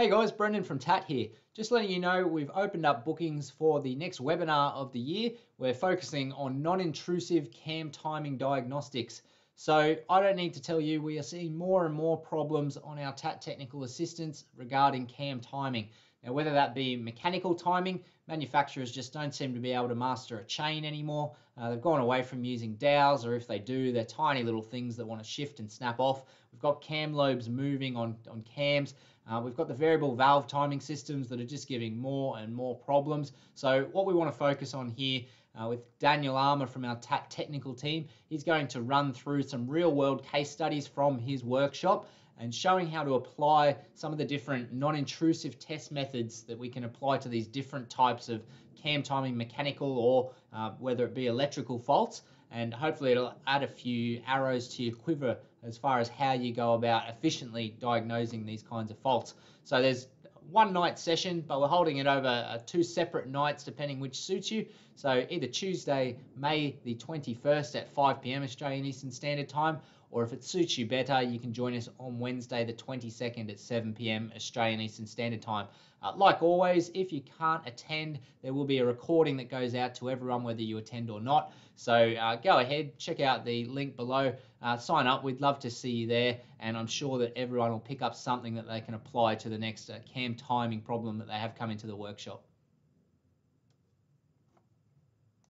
Hey guys, Brendan from TAT here. Just letting you know we've opened up bookings for the next webinar of the year. We're focusing on non-intrusive cam timing diagnostics. So I don't need to tell you we are seeing more and more problems on our TAT technical assistance regarding cam timing. Now, whether that be mechanical timing, manufacturers just don't seem to be able to master a chain anymore. Uh, they've gone away from using dowels, or if they do, they're tiny little things that want to shift and snap off. We've got cam lobes moving on, on cams. Uh, we've got the variable valve timing systems that are just giving more and more problems. So what we want to focus on here uh, with Daniel Armer from our technical team, he's going to run through some real world case studies from his workshop and showing how to apply some of the different non-intrusive test methods that we can apply to these different types of cam timing mechanical or uh, whether it be electrical faults and hopefully it'll add a few arrows to your quiver as far as how you go about efficiently diagnosing these kinds of faults. So there's one night session, but we're holding it over uh, two separate nights depending which suits you. So either Tuesday, May the 21st at 5 p.m. Australian Eastern Standard Time, or if it suits you better, you can join us on Wednesday the 22nd at 7 p.m. Australian Eastern Standard Time. Uh, like always, if you can't attend, there will be a recording that goes out to everyone whether you attend or not. So uh, go ahead, check out the link below, uh, sign up. We'd love to see you there, and I'm sure that everyone will pick up something that they can apply to the next uh, cam timing problem that they have come into the workshop.